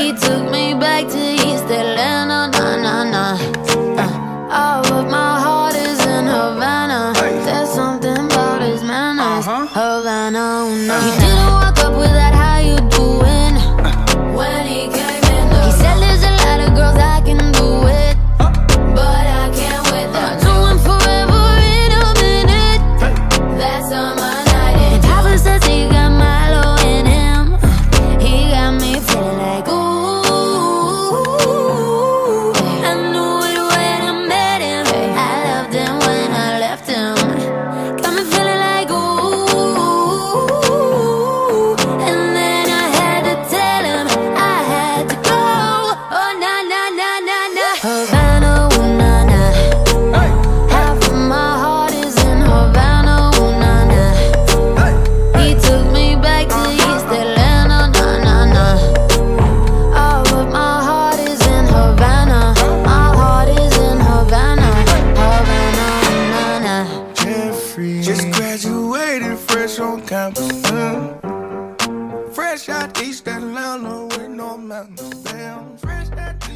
He took me back to East Atlanta, na na na. Uh, all of my heart is in Havana. There's something about his manners, uh-huh. Havana. Oh, no. He didn't walk up with that. fresh on campus. Mm. Fresh out East Atlanta with no mountains. Damn, fresh out